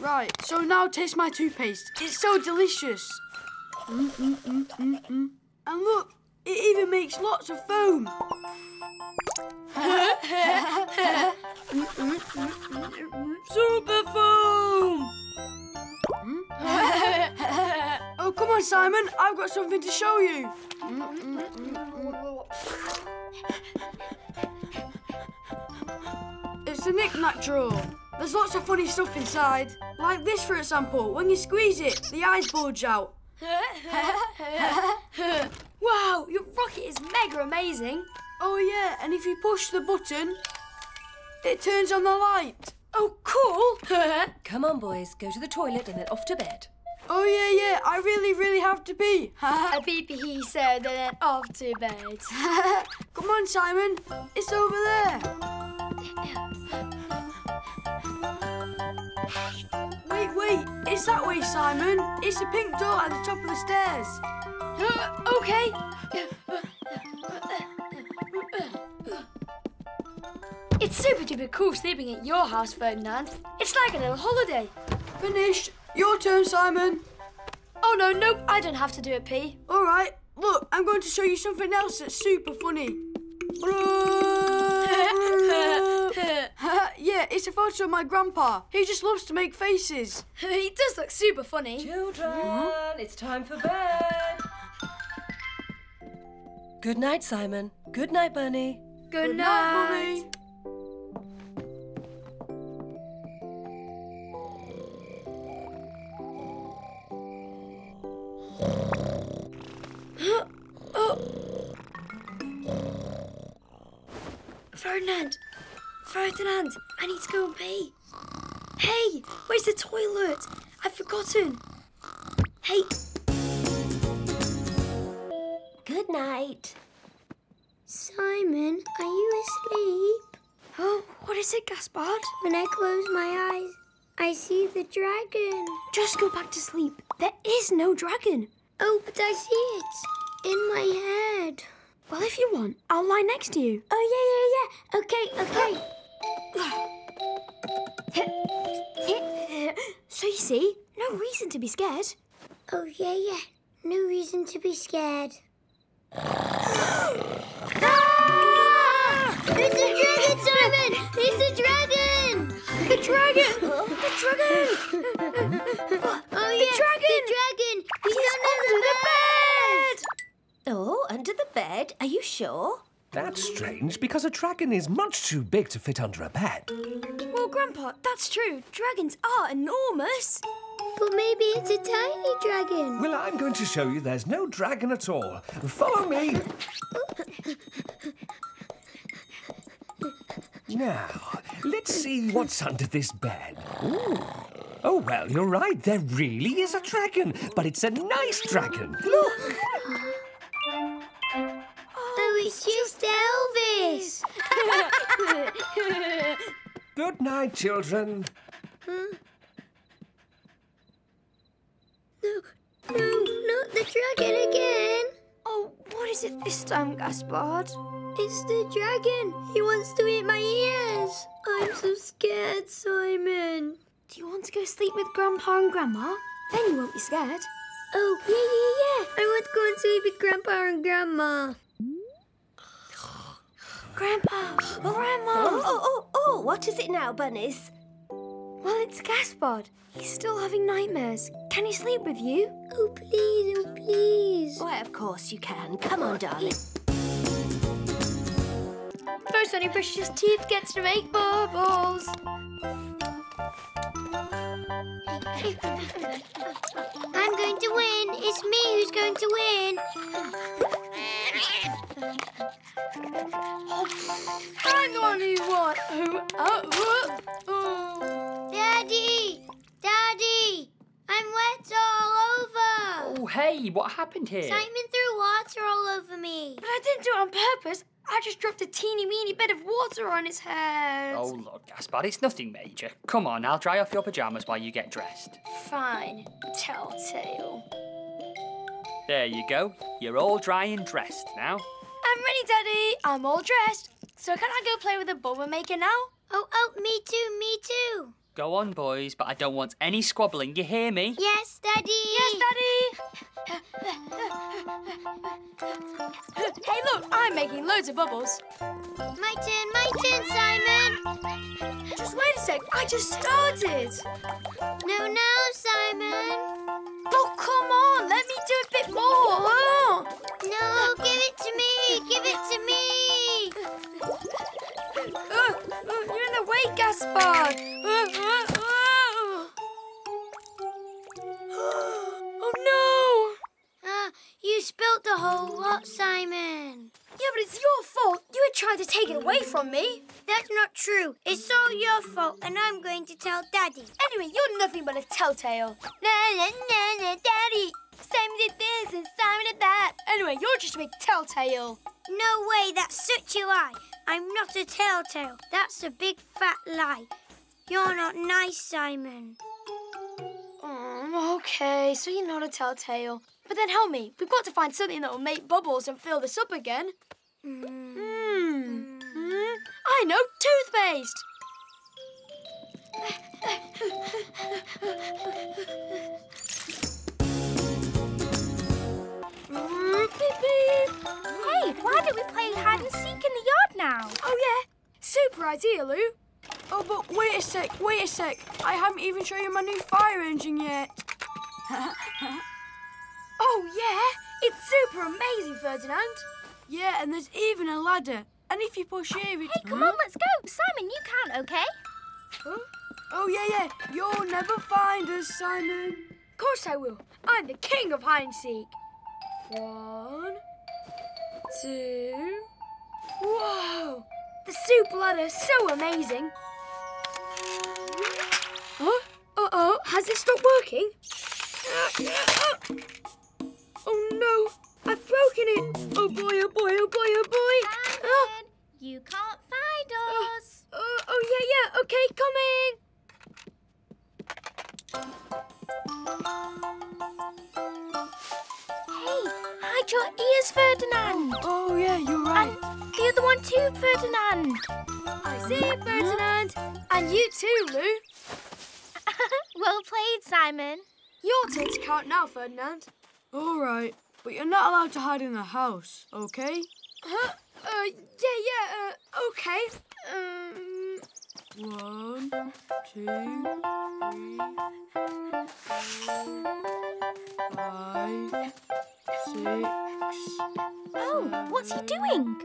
Right, so now taste my toothpaste. It's so delicious. Mm, mm, mm. And look, it even makes lots of foam. Super foam! oh, come on, Simon. I've got something to show you. It's a knick-knack drawer. There's lots of funny stuff inside. Like this, for example. When you squeeze it, the eyes bulge out. wow, your rocket is mega amazing. Oh, yeah, and if you push the button, it turns on the light. Oh, cool. Come on, boys, go to the toilet and then off to bed. Oh, yeah, yeah, I really, really have to pee. A pee pee, he said, and then off to bed. Come on, Simon. It's over there. It's that way, Simon. It's the pink door at the top of the stairs. Uh, okay. It's super duper cool sleeping at your house, Ferdinand. It's like a little holiday. Finished. Your turn, Simon. Oh, no, nope. I don't have to do a pee. All right. Look, I'm going to show you something else that's super funny. Yeah, it's a photo of my grandpa. He just loves to make faces. he does look super funny. Children, mm-hmm. it's time for bed. Good night, Simon. Good night, Bunny. Good, Good night. night, Mummy. Ferdinand! Ferdinand! I need to go and pee. Hey! Where's the toilet? I've forgotten. Hey! Good night. Simon, are you asleep? Oh, what is it, Gaspard? When I close my eyes, I see the dragon. Just go back to sleep. There is no dragon. Oh, but I see it in my head. Well, if you want, I'll lie next to you. Oh, yeah, yeah, yeah. Okay, okay. So you see, no reason to be scared. Oh, yeah, yeah. No reason to be scared. Ah! It's a dragon, Simon! It's a dragon! The dragon! the dragon! Oh, The dragon! The dragon! He's, He's under, the bed! Oh, under the bed? Are you sure? That's strange because a dragon is much too big to fit under a bed. Well, Grandpa, that's true. Dragons are enormous. But maybe it's a tiny dragon. Well, I'm going to show you there's no dragon at all. Follow me. Now, let's see what's under this bed. Ooh. Oh, well, you're right. There really is a dragon, but it's a nice dragon. Look. It's just Elvis. Good night, children. No, no, not the dragon again. Oh, what is it this time, Gaspard? It's the dragon. He wants to eat my ears. I'm so scared, Simon. Do you want to go sleep with Grandpa and Grandma? Then you won't be scared. Oh, yeah, yeah, yeah. I want to go and sleep with Grandpa and Grandma. Grandpa! Oh, Grandma! Oh, oh, oh, oh, what is it now, bunnies? Well, it's Gaspard. He's still having nightmares. Can he sleep with you? Oh, please, oh, please. Why, of course you can. Come on, darling. First one who brushes his teeth gets to make bubbles. I'm going to win. It's me who's going to win. I'm the one who won. Who? Oh, oh. Daddy! Daddy! I'm wet all over. Oh, hey, what happened here? Simon threw water all over me. But I didn't do it on purpose. I just dropped a teeny weeny bit of water on his head. Oh, look, Gaspard, it's nothing major. Come on, I'll dry off your pyjamas while you get dressed. Fine. Telltale. There you go. You're all dry and dressed now. I'm ready, Daddy. I'm all dressed. So can I go play with the bubble maker now? Oh, oh, me too, me too. Go on, boys, but I don't want any squabbling. You hear me? Yes, Daddy. Yes, Daddy! hey, look, I'm making loads of bubbles. My turn, my turn, Simon. Just wait a sec, I just started. No, no, Simon. Oh, come on, let me do a bit more. Oh. No, give it to me. Give it to me. Uh, uh, you're in the way, Gaspard. Uh, uh. You spilt the whole lot, Simon. Yeah, but it's your fault. You were trying to take it away from me. That's not true. It's all your fault, and I'm going to tell Daddy. Anyway, you're nothing but a telltale. La la la la, Daddy. Simon did this and Simon did that. Anyway, you're just a big telltale. No way, that's such a lie. I'm not a telltale. That's a big fat lie. You're not nice, Simon. Um, okay, so you're not a telltale. But then help me. We've got to find something that will make bubbles and fill this up again. Hmm. Hmm. I know, toothpaste. Mm, beep, beep. Hey, why don't we play hide and seek in the yard now? Oh, yeah. Super idea, Lou. Oh, but wait a sec, wait a sec. I haven't even shown you my new fire engine yet. oh, yeah? It's super amazing, Ferdinand. Yeah, and there's even a ladder. And if you push here, it... Hey, come on, let's go. Simon, you can't, okay? Huh? Oh, yeah, yeah. You'll never find us, Simon. Of course I will. I'm the king of hide and seek. One, two... Whoa! The super ladder is so amazing. Huh? Uh-oh, has it stopped working? Oh, broken it. Oh, boy, oh, boy, oh, boy, oh, boy. Oh, Simon, you can't find Oh. us. oh, oh, yeah, yeah. Okay, coming. Hey, hide your ears, Ferdinand. Oh, yeah, you're right. And the other one too, Ferdinand. I see it, Ferdinand. And you too, Lou. well played, Simon. Your turn to count now, Ferdinand. All right, but you're not allowed to hide in the house, okay? Huh? Uh, yeah, yeah, uh, okay. Um, one, two, three, four, five, six. Oh, what's he doing?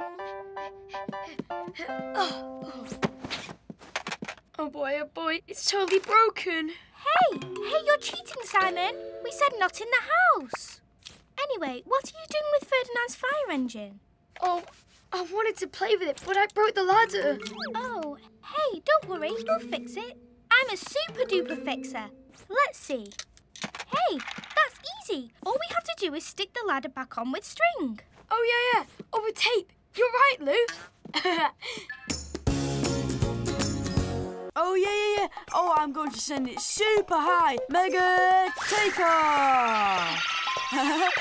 Oh, oh boy, oh boy, it's totally broken. Hey, hey, you're cheating, Simon. We said not in the house. Anyway, what are you doing with Ferdinand's fire engine? Oh, I wanted to play with it, but I broke the ladder. Oh, hey, don't worry, we'll fix it. I'm a super duper fixer. Let's see. Hey, that's easy. All we have to do is stick the ladder back on with string. Oh, yeah, yeah. Oh, with tape. You're right, Lou. oh, yeah, yeah, yeah. Oh, I'm going to send it super high. Mega takeoff. Oh,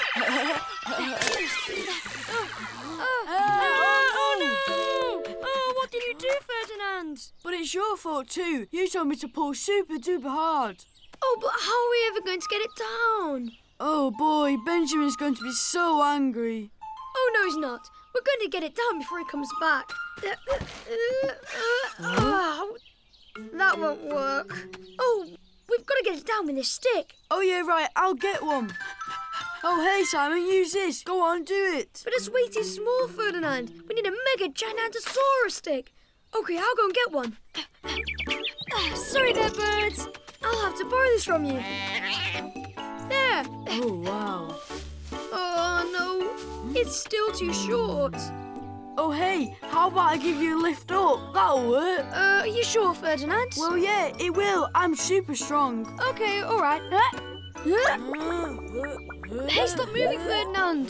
no. Oh, what did you do, Ferdinand? But it's your fault, too. You told me to pull super duper hard. Oh, but how are we ever going to get it down? Oh, boy. Benjamin's going to be so angry. Oh, no, he's not. We're going to get it down before he comes back. Oh, that won't work. Oh, we've got to get it down with this stick. Oh, yeah, right. I'll get one. Oh, hey, Simon, use this. Go on, do it. But it's way too small, Ferdinand. We need a mega gigantosaurus stick. Okay, I'll go and get one. Sorry there, birds. I'll have to borrow this from you. There. Oh, wow. Oh, no. It's still too short. Oh, hey, how about I give you a lift up? That'll work. Uh, are you sure, Ferdinand? Well, yeah, it will. I'm super strong. Okay, all right. Uh. Mm, uh. Hey, stop moving, Ferdinand.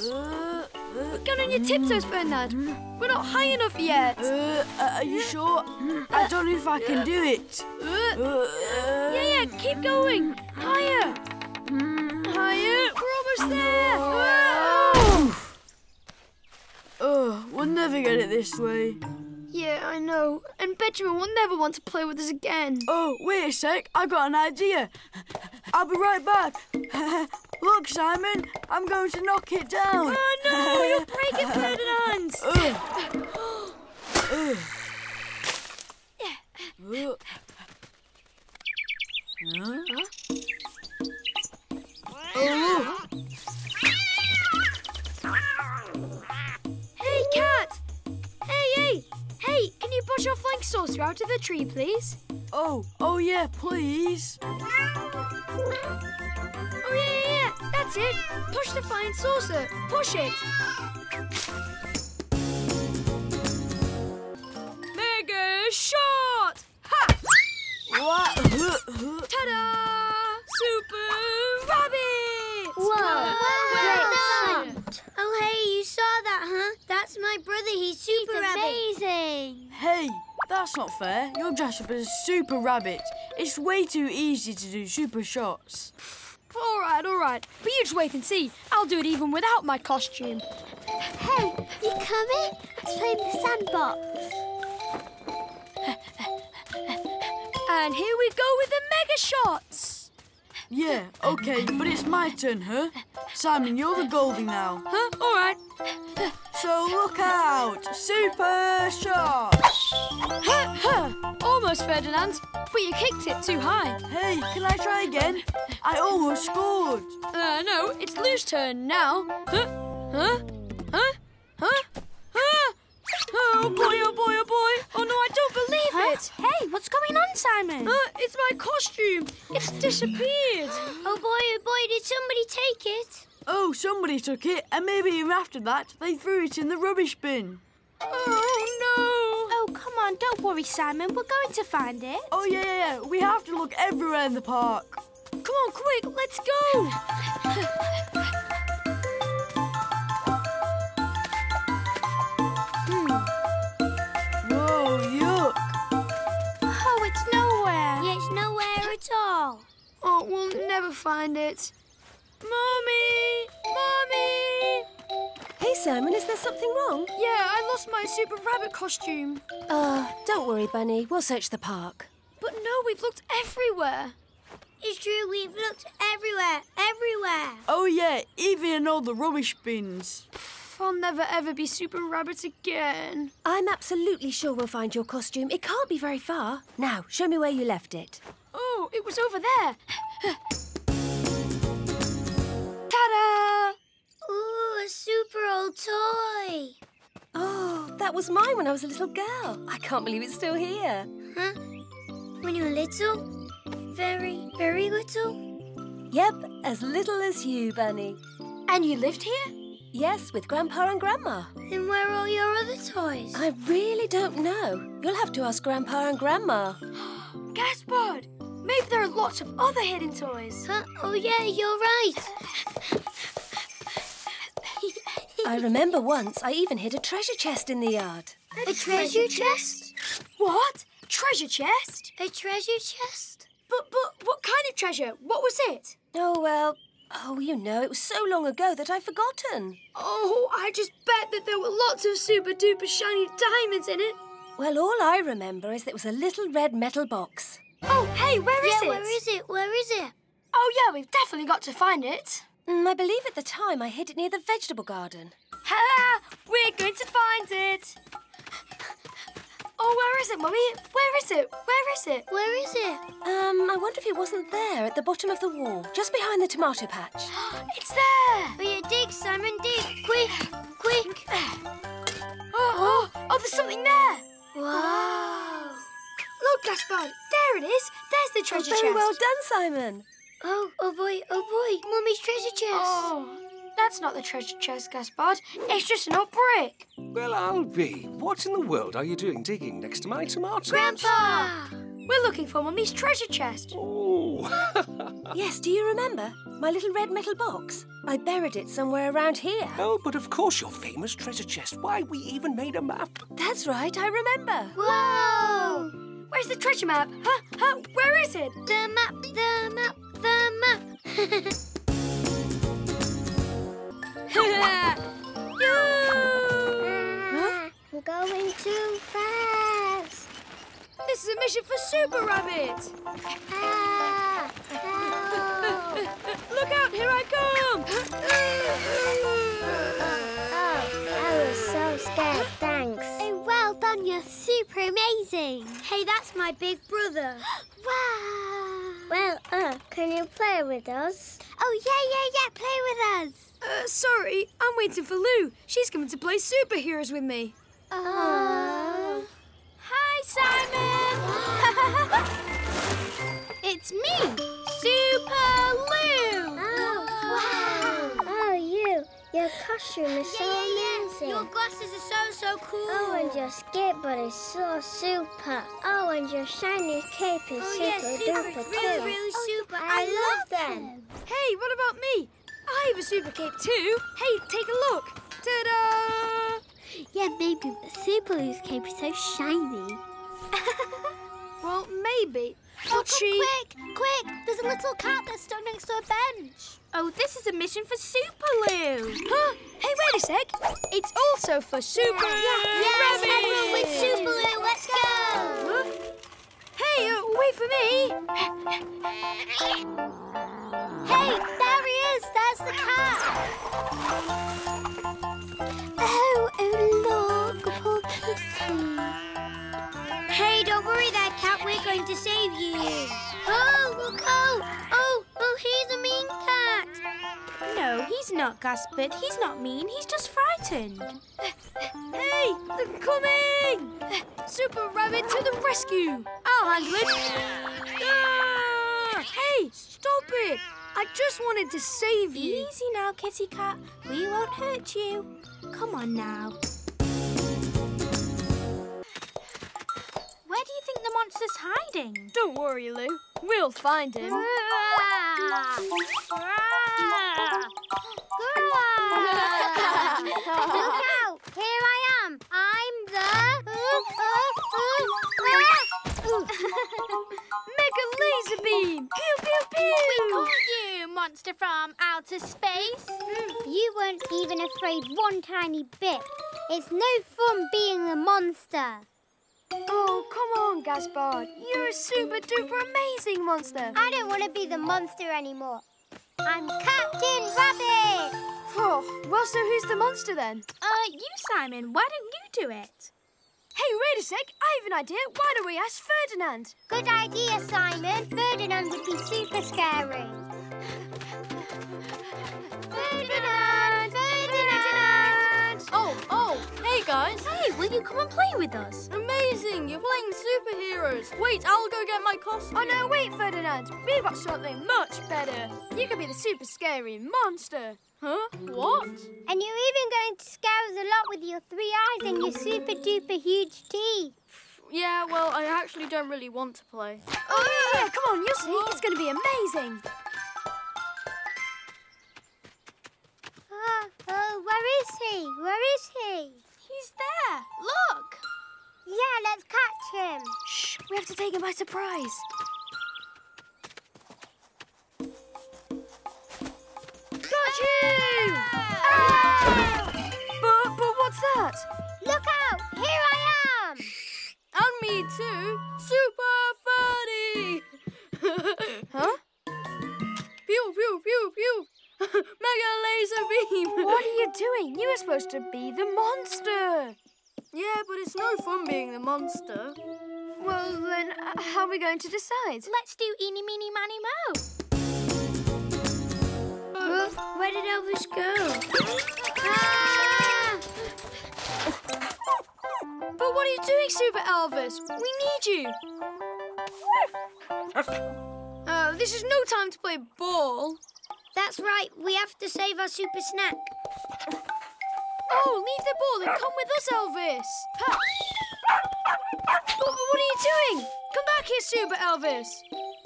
Get on your tiptoes, Ferdinand. We're not high enough yet. Uh, uh, are you sure? I don't know if I can do it. Uh, uh, yeah, yeah, keep going. Higher. Higher. We're almost there. Oh, we'll never get it this way. Yeah, I know. And Benjamin will never want to play with us again. Oh, wait a sec. I got an idea. I'll be right back. Look, Simon, I'm going to knock it down. Oh, no, you're breaking Ferdinand's. Ugh. Ugh. Huh? Oh, Hey, push your flying saucer out of the tree, please? Oh, oh yeah, please. Oh, yeah, yeah, yeah. That's it. Push the flying saucer. Push it. Mega shot! Ha! What? Ta-da! Super rabbit! Whoa! Well Great Oh, hey, you saw that, huh? That's my brother. He's super rabbit. amazing. Hey, that's not fair. You're dressed up as a super rabbit. It's way too easy to do super shots. All right, all right. But you just wait and see. I'll do it even without my costume. Hey, you coming? Let's play in the sandbox. And here we go with the mega shots. Yeah, okay, but it's my turn, huh? Simon, you're the goldie now. Huh? All right. So look out! Super shot! Ha, ha. Almost, Ferdinand, but you kicked it too high. Hey, can I try again? I almost scored. Uh, no, it's Lou's turn now. Huh? Huh? Huh? Huh? Huh? Oh boy, oh boy, oh boy! Oh no, I don't believe it! Hey, what's going on, Simon? Uh, it's my costume. It's disappeared. Oh boy, oh boy, did somebody take it? Oh, somebody took it, and maybe even after that, they threw it in the rubbish bin. Oh no. Oh, come on, don't worry, Simon. We're going to find it. Oh yeah, yeah, yeah. We have to look everywhere in the park. Come on, quick, let's go. Oh, we'll never find it. Mommy! Mommy! Hey, Simon, is there something wrong? Yeah, I lost my super rabbit costume. Oh, don't worry, Bunny. We'll search the park. But no, we've looked everywhere. It's true, we've looked everywhere, everywhere. Oh yeah, even in all the rubbish bins. I'll never ever be Super Rabbit again. I'm absolutely sure we'll find your costume. It can't be very far. Now, show me where you left it. Oh, it was over there. Ta-da! Ooh, a super old toy. Oh, that was mine when I was a little girl. I can't believe it's still here. Huh? When you were little? Very, very little? Yep, as little as you, Bunny. And you lived here? Yes, with Grandpa and Grandma. Then where are all your other toys? I really don't know. You'll have to ask Grandpa and Grandma. Gaspard! Maybe there are lots of other hidden toys. Huh? Oh, yeah, you're right. I remember once I even hid a treasure chest in the yard. A treasure chest? What? Treasure chest? A treasure chest? But but what kind of treasure? What was it? Oh, well, oh, you know, it was so long ago that I've forgotten. Oh, I just bet that there were lots of super duper shiny diamonds in it. Well, all I remember is that it was a little red metal box. Oh, hey, where is yeah, it? where is it? Where is it? Oh, yeah, we've definitely got to find it. Mm, I believe at the time I hid it near the vegetable garden. Ha! We're going to find it. Oh, where is it, Mummy? Where is it? Where is it? Where is it? Um, I wonder if it wasn't there at the bottom of the wall, just behind the tomato patch. It's there. Oh, yeah, dig, Simon, dig. Quick, quick. Oh, oh, oh, there's something there. Wow. Look, Gaspard. There it is. There's the treasure chest! Very chest. well done, Simon. Oh, oh boy, oh boy. Mummy's treasure chest. Oh, that's not the treasure chest, Gaspard. It's just an old brick. Well, I'll be. What in the world are you doing digging next to my tomatoes? Grandpa! We're looking for Mummy's treasure chest. Oh. Yes, do you remember? My little red metal box. I buried it somewhere around here. oh, but of course your famous treasure chest. Why, we even made a map. That's right, I remember. Whoa! Where's the treasure map? Huh? Huh? Where is it? The map, the map, the map. Yoo! We're going too fast. This is a mission for Super Rabbit. Ah. Look out, here I come. well you're super amazing. Hey, that's my big brother. wow. Well, uh, can you play with us? Oh, yeah, yeah, yeah, play with us. Uh, sorry, I'm waiting for Lou. She's coming to play superheroes with me. Oh. Hi, Simon! it's me, Super Lou! Your costume is so amazing. Your glasses are so, so cool. Oh, and your skateboard is so super. Oh, and your shiny cape is Oh, super yeah, super, duper really, too. really oh, super. I, I love love them. Hey, what about me? I have a super cape too. Hey, take a look. Ta-da! Yeah, maybe the Super Lou's cape is so shiny. Well, maybe. Oh, she... quick, quick! There's a little cat that's stuck next to a bench. Oh, this is a mission for Super Lou. Huh? Hey, wait a sec. It's also for Super Yes, Rabbit. everyone with Super Lou, let's go! Huh? Hey, uh, wait for me. Hey, there he is. There's the cat. Hey, don't worry there, cat. We're going to save you. Oh, look out. Oh, oh, he's a mean cat. No, he's not, Gaspard. He's not mean. He's just frightened. Hey, they're coming. Super Rabbit to the rescue. I'll handle it. Ah! Hey, stop it. I just wanted to save you. Easy now, kitty cat. We won't hurt you. Come on now. Where do you think the monster's hiding? Don't worry, Lou. We'll find him. Look out! Here I am. I'm the. Mega laser beam. Pew pew pew. We caught you, monster from outer space. Hmm. You weren't even afraid one tiny bit. It's no fun being a monster. Oh, come on, Gaspard. You're a super duper amazing monster. I don't want to be the monster anymore. I'm Captain Rabbit. Oh, well, so who's the monster then? Uh, you, Simon. Why don't you do it? Hey, wait a sec. I have an idea. Why don't we ask Ferdinand? Good idea, Simon. Ferdinand would be super scary. Guys. Hey, will you come and play with us? Amazing, you're playing superheroes. Wait, I'll go get my costume. Oh no, wait, Ferdinand. We've got something much better. You could be the super scary monster. Huh? What? And you're even going to scare us a lot with your three eyes and your super duper huge teeth. Yeah, well, I actually don't really want to play. Oh, yeah, yeah, come on, you'll see. It's going to be amazing. Oh, oh, where is he? Where is he? He's there. Look. Yeah, let's catch him. Shh, we have to take him by surprise. Got you! Ah! But, but what's that? Look out! Here I am! And me too. Super funny. huh? Pew pew pew pew. Mega laser beam. What are you doing? You were supposed to be the monster. Yeah, but it's no fun being the monster. Well, then, uh, how are we going to decide? Let's do eeny, meeny, miny, mo. Where did Elvis go? Ah! But what are you doing, Super Elvis? We need you. Uh, this is no time to play ball. That's right. We have to save our super snack. Oh, leave the ball and come with us, Elvis. Ha. But, but what are you doing? Come back here, Super Elvis.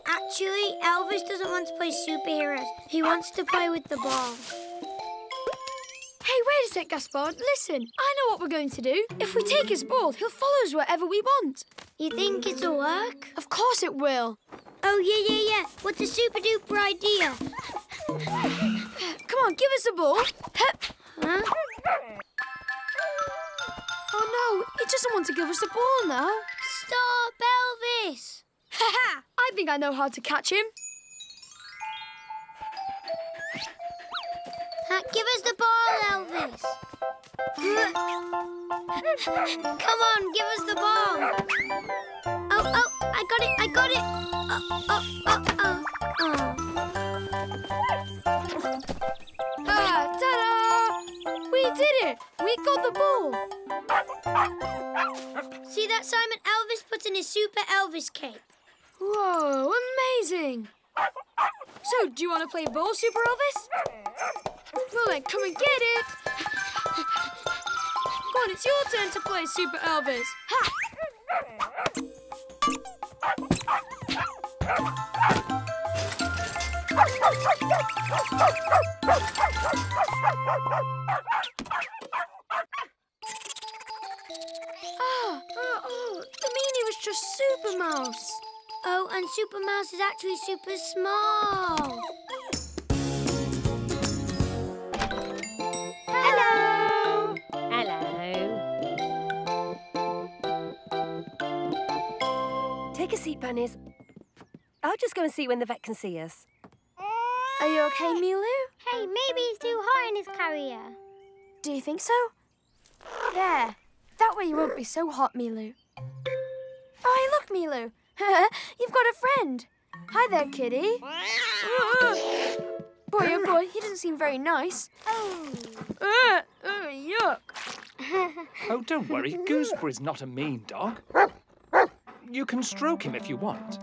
Actually, Elvis doesn't want to play superheroes. He wants to play with the ball. Hey, wait a sec, Gaspard. Listen, I know what we're going to do. If we take his ball, he'll follow us wherever we want. You think it'll work? Of course it will. Oh, yeah, yeah, yeah. What's a super duper idea? Come on, give us the ball. Huh? Oh no, he doesn't want to give us the ball now. Stop, Elvis. Ha I think I know how to catch him. Uh, give us the ball, Elvis. Come on, give us the ball. Oh, oh, I got it, I got it. Oh, oh, oh, oh. oh. Ah, ta-da! We did it! We got the ball. See that, Simon? Elvis put in his super Elvis cape. Whoa, amazing! So, do you want to play ball, Super Elvis? Well then, come and get it! Come on, it's your turn to play, Super Elvis. Ha! Meaning Super Mouse. Oh, and Super Mouse is actually super small. Hello. Hello. Take a seat, Bunnies. I'll just go and see when the vet can see us. Are you okay, Milu? Hey, maybe he's too hot in his carrier. Do you think so? There. That way you won't be so hot, Milu. Oh, hey, look, Milu. You've got a friend. Hi there, kitty. boy, oh boy, he doesn't seem very nice. Oh. Uh, uh, yuck. Oh, don't worry. Gooseberry's not a mean dog. You can stroke him if you want.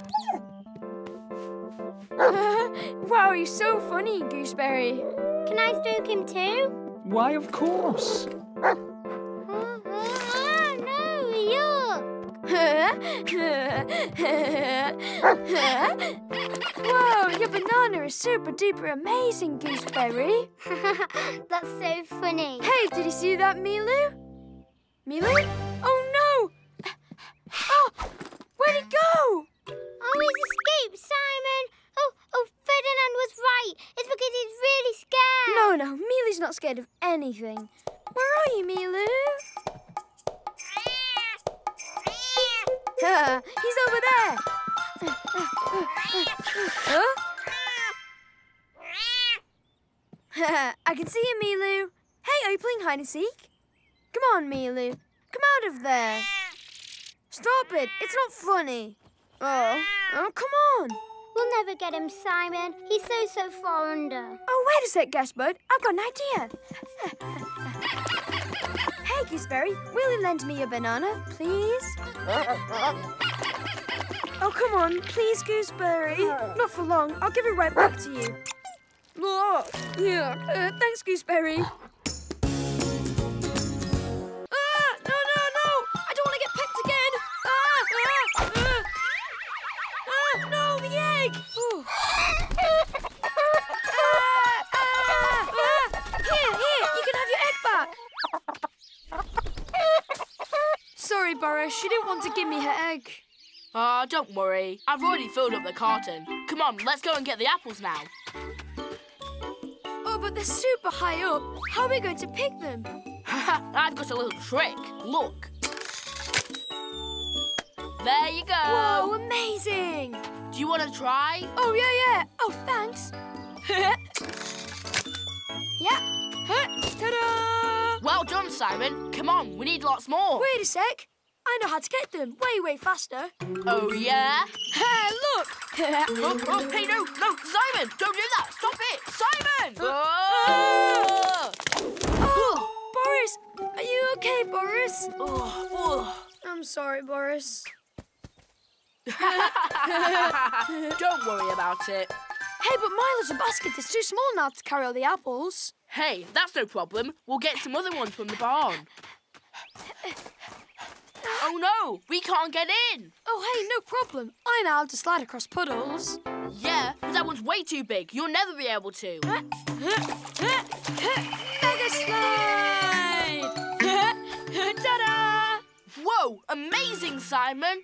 wow, you're so funny, Gooseberry. Can I stroke him too? Why, of course. Whoa, your banana is super duper amazing, Gooseberry. That's so funny. Hey, did you see that, Milu? Milu? Oh no! Oh, where'd he go? Oh, he's escaped, Simon. Oh, oh, Ferdinand was right. It's because he's really scared. No, no, Milu's not scared of anything. Where are you, Milu? He's over there. Huh? I can see you, Milu. Hey, are you playing hide and seek? Come on, Milu. Come out of there. Stop it. It's not funny. Oh, oh, come on. We'll never get him, Simon. He's so, so far under. Oh, wait a sec, Gaspard. I've got an idea. hey, Gooseberry, will you lend me your banana, please? Oh, come on, please, Gooseberry. Not for long. I'll give it right back to you. Oh, yeah. Uh, thanks, Gooseberry. To give me her egg. Ah, don't worry. I've already filled up the carton. Come on, let's go and get the apples now. Oh, but they're super high up. How are we going to pick them? I've got a little trick. Look. There you go. Whoa, amazing! Do you want to try? Oh, yeah, yeah. Oh, thanks. yeah. Ta-da! Well done, Simon. Come on, we need lots more. Wait a sec. I know how to get them way, way faster. Oh, yeah? Hey, look! Oh, oh, hey, no, no, Simon, don't do that. Stop it. Simon! Oh! oh, Boris! Are you okay, Boris? Oh, oh. I'm sorry, Boris. Don't worry about it. Hey, but my little basket is too small now to carry all the apples. Hey, that's no problem. We'll get some other ones from the barn. Oh no, we can't get in. Oh, hey, no problem. I know how to slide across puddles. Yeah, but that one's way too big. You'll never be able to. Mega slide! Ta-da! Whoa, amazing, Simon.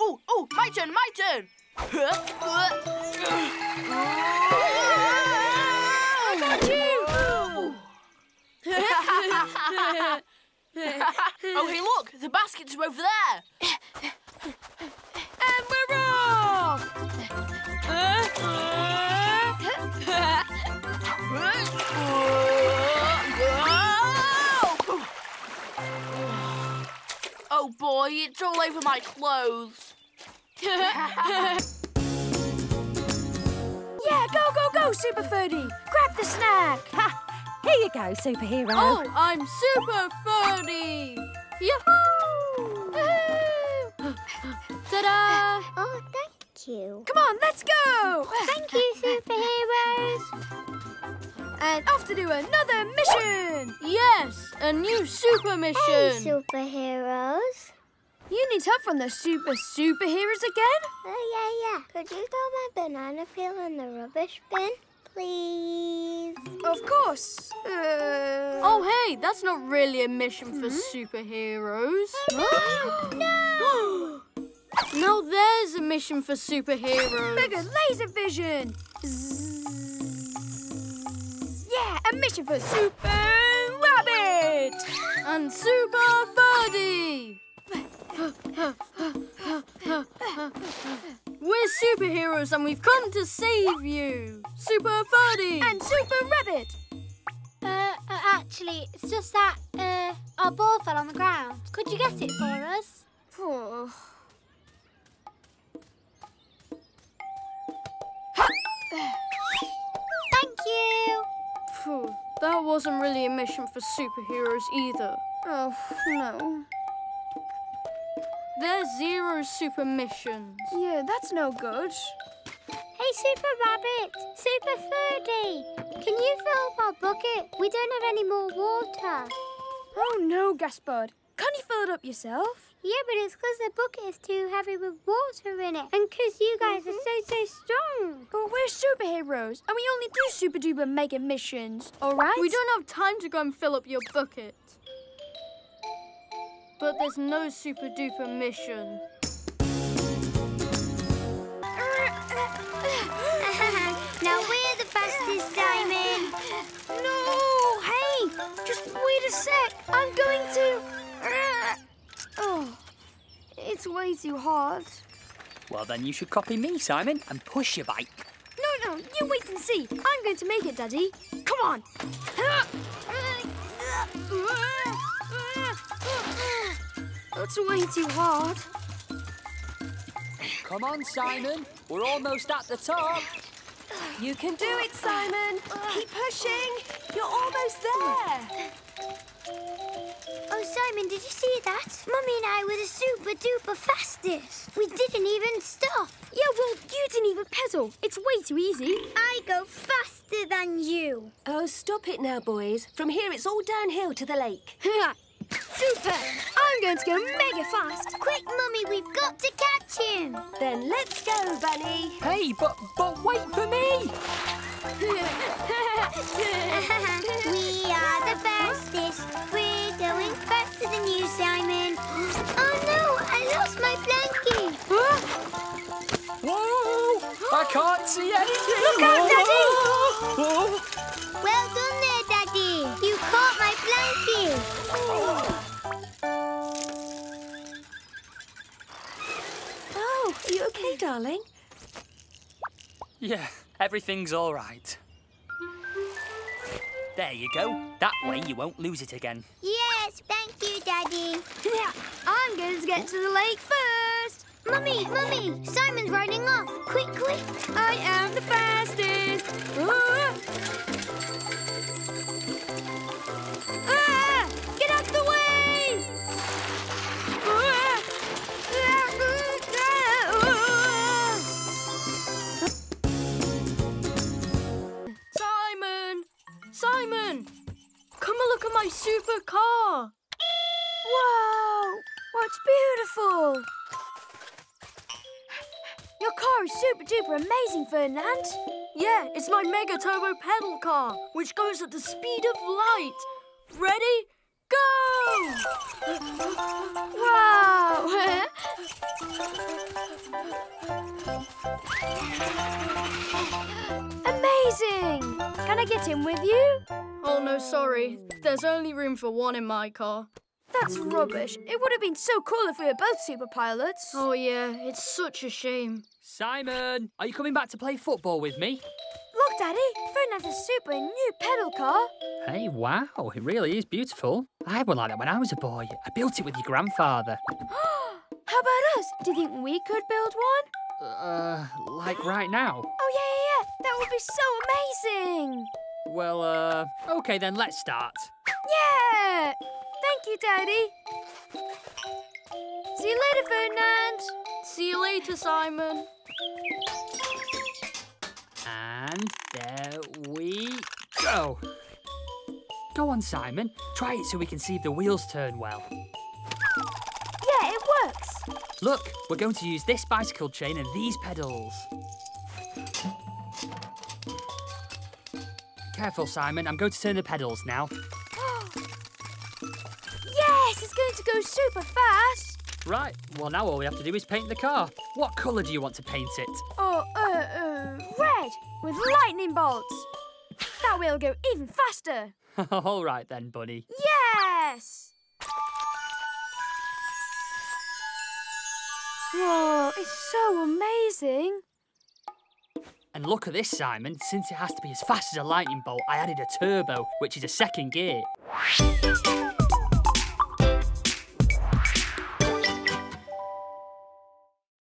Oh, oh, my turn, my turn. I got you! oh, hey, look, the baskets are over there. and we're off! oh, boy, it's all over my clothes. yeah, go, go, go, Super Foodie. Grab the snack. Ha! Here you go, superhero. Oh, I'm Super Foodie. Yahoo! Ta-da! Uh, oh, thank you. Come on, let's go. Thank you, superheroes. And off to do another mission. Yes, a new super mission. Hey, superheroes. You need help from the super superheroes again? Oh, yeah, yeah. Could you throw my banana peel in the rubbish bin, please? Of course. Uh... Oh, hey, that's not really a mission for superheroes. no! Now there's a mission for superheroes. Mega laser vision. Yeah, a mission for Super Rabbit and Super Birdie. We're superheroes and we've come to save you. Super Birdie and Super Rabbit. Uh, uh, actually, it's just that uh, our ball fell on the ground. Could you get it for us? Oh. Thank you. Phew, that wasn't really a mission for superheroes either. Oh, no. There's zero super missions. Yeah, that's no good. Hey, Super Rabbit, Super Foodie, can you fill up our bucket? We don't have any more water. Oh, no, Gaspard. Can't you fill it up yourself? Yeah, but it's because the bucket is too heavy with water in it. And because you guys mm -hmm. are so, so strong. But we're superheroes, and we only do super duper mega missions, all right? We don't have time to go and fill up your bucket. But there's no super duper mission. now we're the fastest, Simon. No, hey, just wait a sec. I'm going to... Uh, oh, it's way too hard. Well, then you should copy me, Simon, and push your bike. No, no, you wait and see. I'm going to make it, Daddy. Come on. Uh, That's way too hard. Come on, Simon. We're almost at the top. You can do it, Simon. Keep pushing. You're almost there. Oh, Simon, did you see that? Mummy and I were the super duper fastest. We didn't even stop. Yeah, well, you didn't even pedal. It's way too easy. I go faster than you. Oh, stop it now, boys. From here, it's all downhill to the lake. Super! I'm going to go mega fast. Quick, Mummy, we've got to catch him. Then let's go, Bunny. Hey, but but wait for me. we are the fastest. We're going faster than you, Simon. Oh no, I lost my blanket. Huh? Whoa! I can't see anything. Look out, Daddy! well okay, darling? Yeah, everything's all right. There you go. That way you won't lose it again. Yes, thank you, Daddy. Yeah, I'm going to get to the lake first. Mummy, Mummy, Simon's riding off. Quick, quick. I am the fastest. Ah! My super car! Wow! What's beautiful! Your car is super duper amazing, Fernand. Yeah, it's my mega turbo pedal car, which goes at the speed of light. Ready? Go! Wow! Amazing! Can I get in with you? Oh, no, sorry. There's only room for one in my car. That's rubbish. It would have been so cool if we were both super pilots. Oh, yeah, it's such a shame. Simon, are you coming back to play football with me? Look, Daddy, Fern has a super new pedal car. Hey, wow, it really is beautiful. I had one like that when I was a boy. I built it with your grandfather. How about us? Do you think we could build one? Uh, like right now? Oh, yeah, yeah, yeah. That would be so amazing. Well, uh, okay then, let's start. Yeah! Thank you, Daddy. See you later, Ferdinand. See you later, Simon. And there we go. Go on, Simon. Try it so we can see if the wheels turn well. Yeah, it works. Look, we're going to use this bicycle chain and these pedals. Careful, Simon. I'm going to turn the pedals now. yes, it's going to go super fast. Right, well, now all we have to do is paint the car. What colour do you want to paint it? Oh, uh, uh, with lightning bolts. That will go even faster. all right then, Bunny. Yes! Whoa, it's so amazing. And look at this, Simon. Since it has to be as fast as a lightning bolt, I added a turbo, which is a second gear.